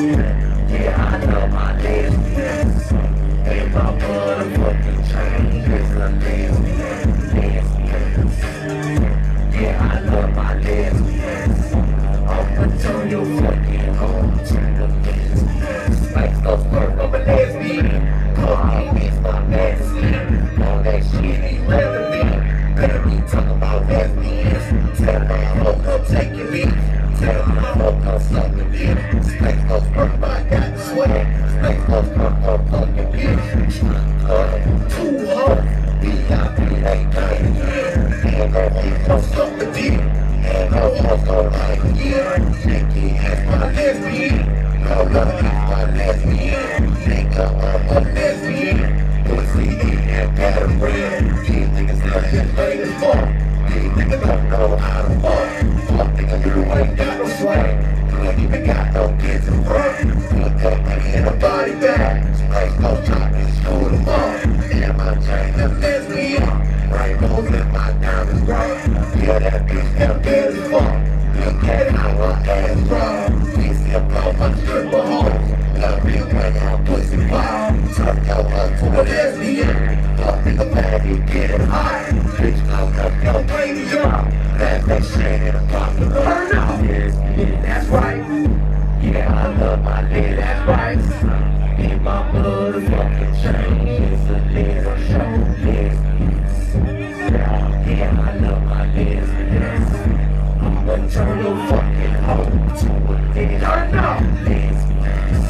Yeah, I love my lesbians. And my motherfucking chain is a lesbian. Lesbians. Yeah, I love my lesbians. I'ma turn your fucking home to a lesbian. Like the flirt of a lesbian. Cocaine is my medicine. All that shit ain't relevant. Better be talking about lesbians. Tell my hoe come taking me. Niggas don't know how to fuck. Fuck nigga, you ain't swag. You ain't even got no kids in front. Put that money in a body bag. Space no chocolate, school them up. And my chain a lesbian. Rainbows in my diamonds bright. Yeah, that bitch got bad as fuck. Look at how her ass dry. We still blow my stripper home. Love me when I'm pussy wild. Turn your heart to a lesbian. Fuck nigga bad, you get it high. Bitch, go up your brain, y'all. That that shit in a pocket. Right. In my motherfucking chain is a little show. Lesbians. Yeah, yeah, I love my lesbians. I'ma turn your fucking home to a up. Lesbians.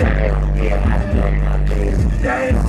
Damn, yeah, I love my motherfucking